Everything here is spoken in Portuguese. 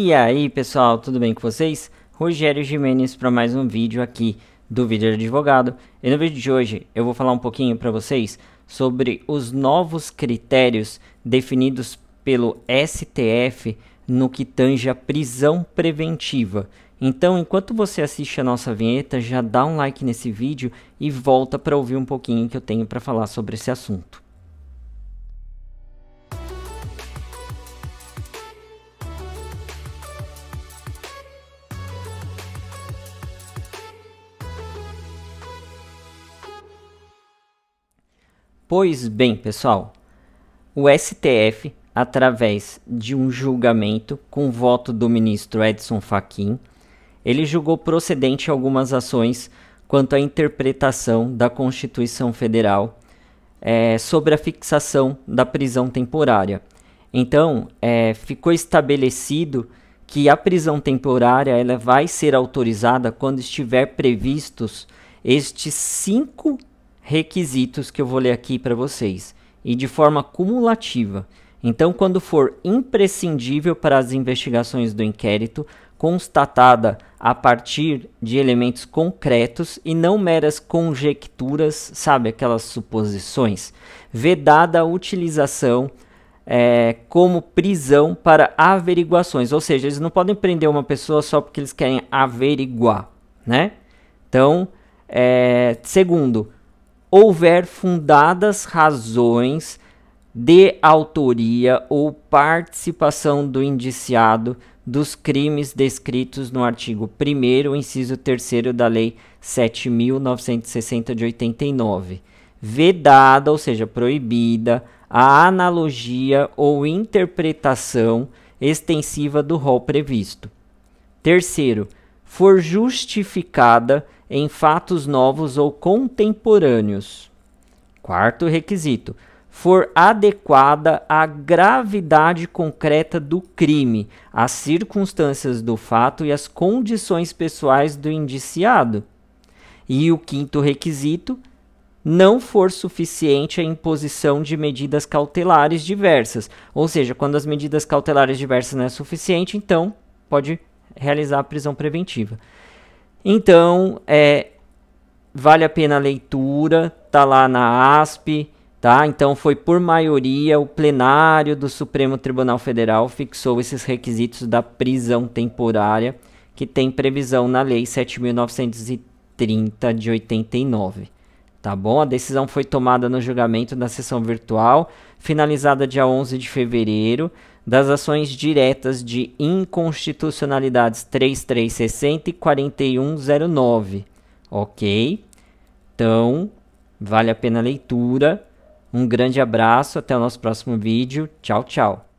E aí pessoal, tudo bem com vocês? Rogério Jimenez para mais um vídeo aqui do Vídeo de Advogado. E no vídeo de hoje eu vou falar um pouquinho para vocês sobre os novos critérios definidos pelo STF no que tange a prisão preventiva. Então, enquanto você assiste a nossa vinheta, já dá um like nesse vídeo e volta para ouvir um pouquinho que eu tenho para falar sobre esse assunto. Pois bem, pessoal, o STF, através de um julgamento com voto do ministro Edson Fachin, ele julgou procedente algumas ações quanto à interpretação da Constituição Federal é, sobre a fixação da prisão temporária. Então, é, ficou estabelecido que a prisão temporária ela vai ser autorizada quando estiver previstos estes cinco requisitos que eu vou ler aqui para vocês e de forma cumulativa. Então, quando for imprescindível para as investigações do inquérito, constatada a partir de elementos concretos e não meras conjecturas, sabe, aquelas suposições, vedada a utilização é, como prisão para averiguações, ou seja, eles não podem prender uma pessoa só porque eles querem averiguar, né? Então, é, segundo, houver fundadas razões de autoria ou participação do indiciado dos crimes descritos no artigo 1 inciso 3 da Lei 7.960 de 89, vedada, ou seja, proibida, a analogia ou interpretação extensiva do rol previsto. Terceiro, for justificada em fatos novos ou contemporâneos. Quarto requisito: for adequada à gravidade concreta do crime, às circunstâncias do fato e às condições pessoais do indiciado. E o quinto requisito: não for suficiente a imposição de medidas cautelares diversas. Ou seja, quando as medidas cautelares diversas não é suficiente, então pode realizar a prisão preventiva. Então, é, vale a pena a leitura, tá lá na ASP, tá? Então foi por maioria o plenário do Supremo Tribunal Federal fixou esses requisitos da prisão temporária que tem previsão na lei 7930 de 89. Tá bom? A decisão foi tomada no julgamento da sessão virtual, finalizada dia 11 de fevereiro das ações diretas de inconstitucionalidades 3360 e 4109. Ok? Então, vale a pena a leitura. Um grande abraço, até o nosso próximo vídeo. Tchau, tchau.